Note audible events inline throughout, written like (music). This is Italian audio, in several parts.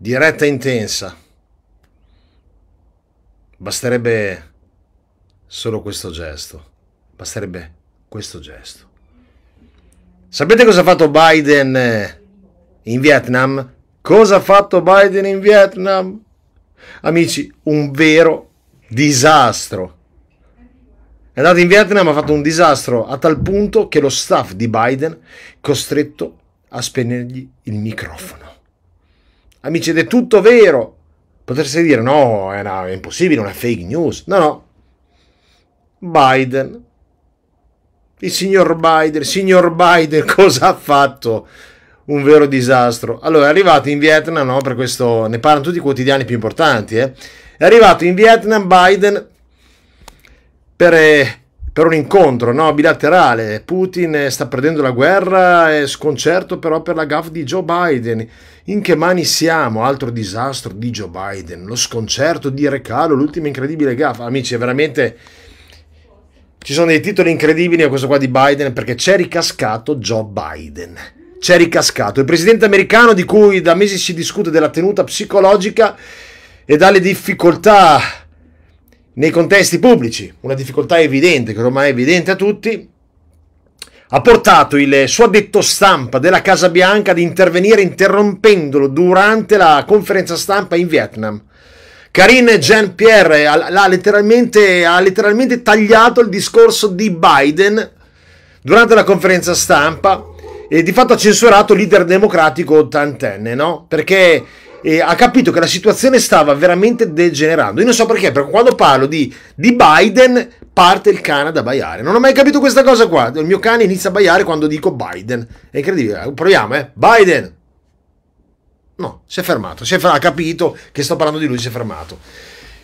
diretta intensa. Basterebbe solo questo gesto. Basterebbe questo gesto. Sapete cosa ha fatto Biden eh, in Vietnam? Cosa ha fatto Biden in Vietnam? Amici, un vero disastro. È andato in Vietnam, ha fatto un disastro a tal punto che lo staff di Biden è costretto a spegnergli il microfono. Amici, ed è tutto vero. Potreste dire no, è, una, è impossibile, è fake news. No, no. Biden, il signor Biden, il signor Biden (laughs) cosa ha fatto? Un vero disastro. Allora, è arrivato in Vietnam, no? Per questo ne parlano tutti i quotidiani più importanti, eh? È arrivato in Vietnam Biden per, eh, per un incontro no? bilaterale. Putin sta perdendo la guerra, è sconcerto però per la gaffa di Joe Biden. In che mani siamo? Altro disastro di Joe Biden, lo sconcerto di Recalo, l'ultima incredibile gaffa. Amici, è veramente... Ci sono dei titoli incredibili a questo qua di Biden perché c'è ricascato Joe Biden. C'è ricascato. Il presidente americano di cui da mesi si discute della tenuta psicologica e dalle difficoltà nei contesti pubblici, una difficoltà evidente, che ormai è evidente a tutti, ha portato il suo addetto stampa della Casa Bianca ad intervenire interrompendolo durante la conferenza stampa in Vietnam. Karine Jean-Pierre ha, letteralmente, ha letteralmente tagliato il discorso di Biden durante la conferenza stampa e di fatto ha censurato il leader democratico ottantenne, no? Perché e ha capito che la situazione stava veramente degenerando. Io non so perché, perché quando parlo di, di Biden parte il cane da baiare. Non ho mai capito questa cosa qua. Il mio cane inizia a baiare quando dico Biden. È incredibile. Proviamo, eh. Biden. No, si è fermato. Si è fermato. Ha capito che sto parlando di lui, si è fermato.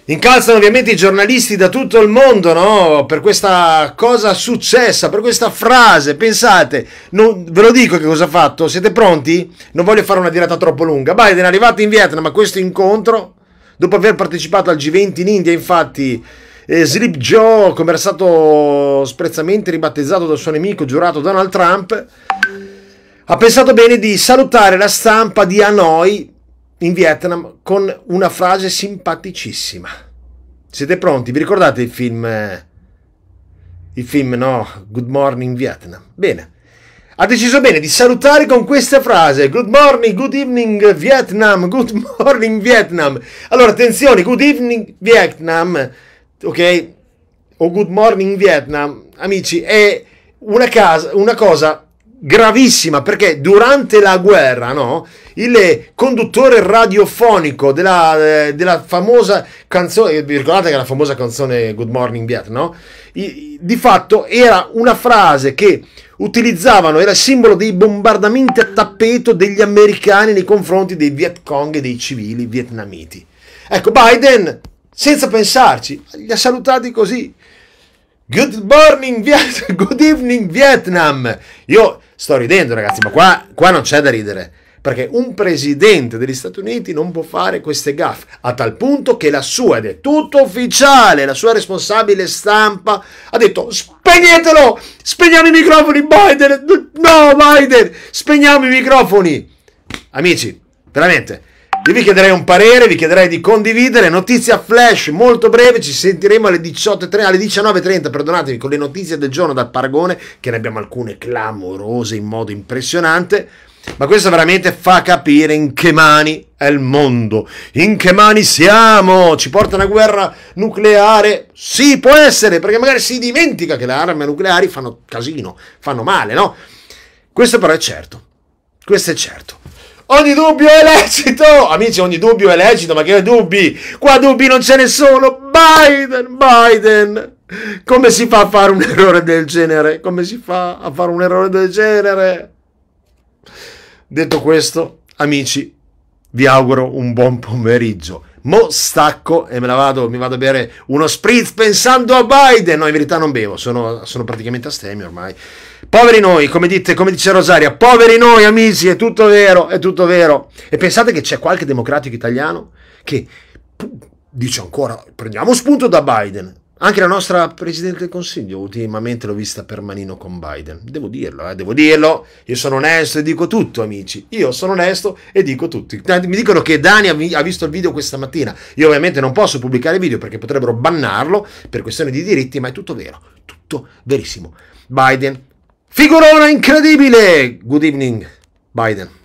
Incalzano ovviamente i giornalisti da tutto il mondo no? per questa cosa successa, per questa frase. Pensate, non, ve lo dico che cosa ha fatto. Siete pronti? Non voglio fare una diretta troppo lunga. Biden è arrivato in Vietnam a questo incontro, dopo aver partecipato al G20 in India, infatti. Eh, Slip Joe, come era stato sprezzamente ribattezzato dal suo nemico giurato Donald Trump, ha pensato bene di salutare la stampa di Hanoi in Vietnam con una frase simpaticissima. Siete pronti? Vi ricordate il film? Eh, il film, no? Good Morning Vietnam. Bene. Ha deciso bene di salutare con questa frase: Good morning, good evening Vietnam, good (laughs) morning Vietnam. Allora, attenzione, good evening Vietnam, ok? O good morning Vietnam, amici, è una, casa, una cosa gravissima perché durante la guerra, no? il conduttore radiofonico della, eh, della famosa canzone, vi ricordate che la famosa canzone Good Morning Vietnam, no? di fatto era una frase che utilizzavano, era simbolo dei bombardamenti a tappeto degli americani nei confronti dei Viet Cong e dei civili vietnamiti. Ecco, Biden, senza pensarci, li ha salutati così. Good morning, Viet- (laughs) good evening Vietnam. Io sto ridendo, ragazzi, ma qua, qua non c'è da ridere perché un presidente degli Stati Uniti non può fare queste gaffe, a tal punto che la sua, ed è tutto ufficiale, la sua responsabile stampa ha detto spegnetelo, spegniamo i microfoni Biden, no Biden, spegniamo i microfoni. Amici, veramente, io vi chiederei un parere, vi chiederei di condividere, notizia flash molto breve, ci sentiremo alle 18.30, alle 19.30, perdonatemi, con le notizie del giorno dal paragone, che ne abbiamo alcune clamorose in modo impressionante. Ma questo veramente fa capire in che mani è il mondo, in che mani siamo. Ci porta una guerra nucleare? Sì, può essere, perché magari si dimentica che le armi nucleari fanno casino, fanno male, no? Questo però è certo. Questo è certo. Ogni dubbio è lecito! Amici, ogni dubbio è lecito, ma che dubbi? Qua dubbi non ce ne sono! Biden, Biden! Come si fa a fare un errore del genere? Come si fa a fare un errore del genere? Detto questo, amici, vi auguro un buon pomeriggio. Mo stacco e me la vado, mi vado a bere uno spritz pensando a Biden. No, in verità non bevo, sono, sono praticamente astemio ormai. Poveri noi, come, dite, come dice Rosaria, poveri noi amici, è tutto vero, è tutto vero. E pensate che c'è qualche democratico italiano che dice ancora, prendiamo spunto da Biden. Anche la nostra Presidente del Consiglio ultimamente l'ho vista per manino con Biden. Devo dirlo, eh, devo dirlo. Io sono onesto e dico tutto, amici. Io sono onesto e dico tutto. Mi dicono che Dani ha visto il video questa mattina. Io ovviamente non posso pubblicare il video perché potrebbero bannarlo per questione di diritti, ma è tutto vero. Tutto verissimo. Biden, figurona incredibile! Good evening, Biden.